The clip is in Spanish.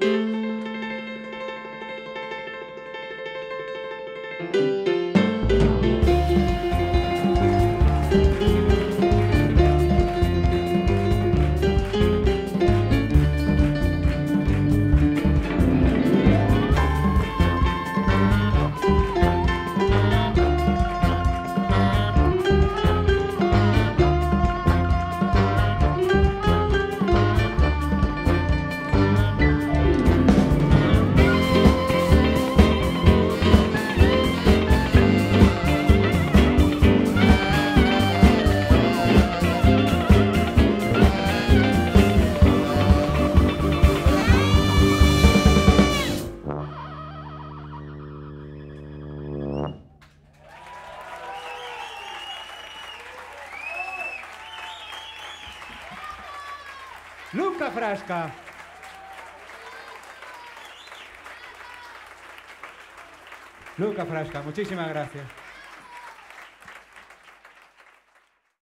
thank you. Luca Frasca. Luca Frasca, muchísimas gracias.